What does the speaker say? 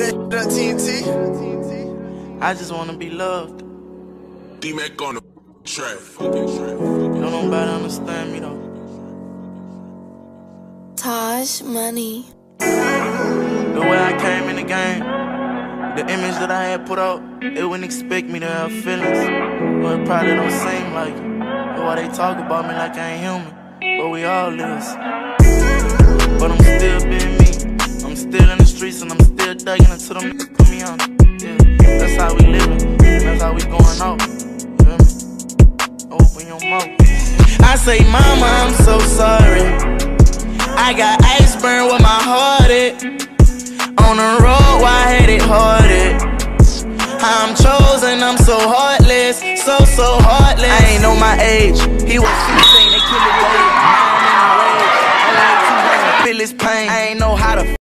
that TNT. I just wanna be loved. D-Mac on the track. Don't nobody understand me though. Taj Money. The way I came in the game, the image that I had put out, they wouldn't expect me to have feelings. But it probably don't seem like it. That's why they talk about me like I ain't human. But we all is. them put me on. Yeah, that's how we living, that's how we going off. Yeah. Open your mouth. I say, Mama, I'm so sorry. I got ice burn with my heart it. On the road, I had it hearted. I'm chosen, I'm so heartless, so so heartless. I ain't know my age. He was 16, they killed it with it. Pain. I ain't know how to